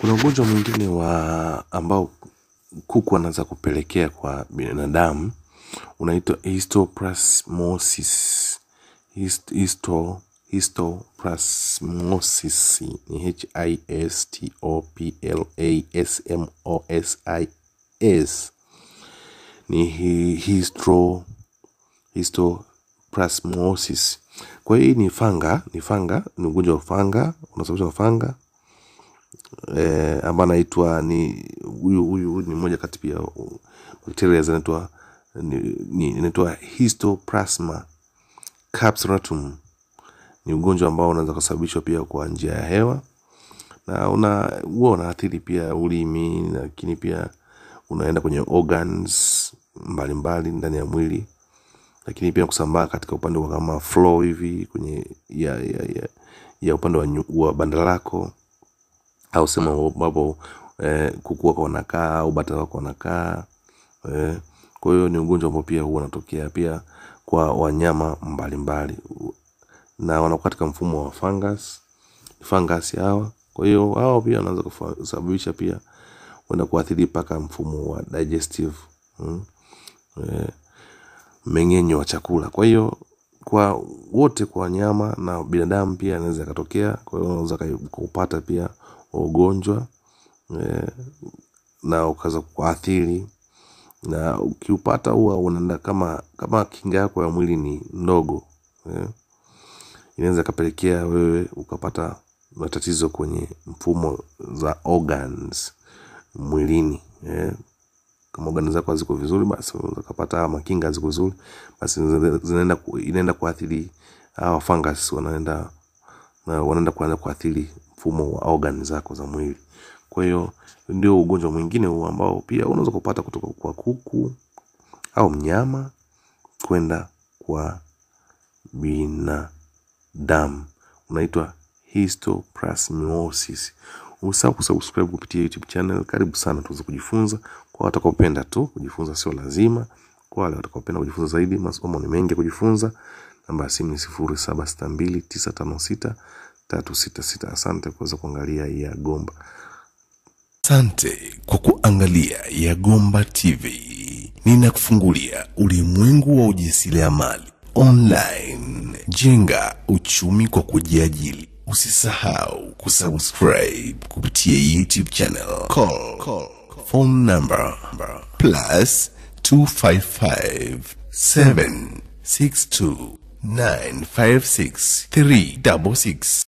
Kuna ugonjwa mwingine wa ambao kuku anaweza kupelekea kwa binadamu unaitwa histoplasmosis. Hist, histo, histoplasmosis ni H I S T O P L A S M O S I S ni hi- histro histoplasmosis. Kwa hii ni fanga, ni fanga, ni ugonjwa wa fanga, unasababishwa na fanga eh, ambayo anaitwa ni huyu huyu ni mmoja kati pia bakteria zinaitwa ni, inaitwa histoplasma capsulatum. Ni ugonjwa ambao unaweza kusababishwa pia kwa njia ya hewa na una huwa unaathiri pia ulimi, lakini pia unaenda kwenye organs mbalimbali ndani ya mwili, lakini pia kusambaa katika upande wa kama flow hivi kwenye ya, ya, ya, ya upande wa, wa banda lako au sehemu ambapo eh, kuku wako wanakaa au bata wako wanakaa eh. Kwa hiyo ni ugonjwa ambao pia huwa unatokea pia kwa wanyama mbalimbali mbali. na wanakuwa katika mfumo wa fungus fungus hawa. Kwa hiyo hao pia wanaweza kusababisha pia kwenda kuathiri mpaka mfumo wa digestive hmm? eh, mmeng'enyo wa chakula. Kwa hiyo kwa wote, kwa wanyama na binadamu pia anaweza akatokea, Kwa hiyo unaweza kupata kupata pia ugonjwa eh, na ukaza kuathiri, na ukiupata huwa unaenda kama kama kinga yako ya mwili ni ndogo eh, inaweza ikapelekea wewe ukapata matatizo kwenye mfumo za organs mwilini eh. Kama organs zako haziko vizuri, basi ukapata makinga haziko vizuri, basi zinaenda inaenda kuathiri hawa fungus wanaenda wanaenda kuanza kuathiri mfumo wa organ zako za mwili. Kwa hiyo ndio ugonjwa mwingine huu ambao pia unaweza kupata kutoka kwa kuku au mnyama kwenda kwa binadamu, unaitwa histoplasmosis. Usahau kusubscribe kupitia YouTube channel. Karibu sana tuweze kujifunza. Kwa watakaopenda tu kujifunza, sio lazima. Kwa wale watakaopenda kujifunza zaidi, masomo ni mengi ya kujifunza. Namba ya simu ni sifuri saba sita mbili tisa tano sita tatu sita sita. Asante kuweza kuangalia ya Gomba. Asante kwa kuangalia Yagomba TV. Ninakufungulia ulimwengu wa ujasiriamali online. Jenga uchumi kwa kujiajili. Usisahau kusubscribe kupitia YouTube channel. Call, call, phone number plus 255 762 956 366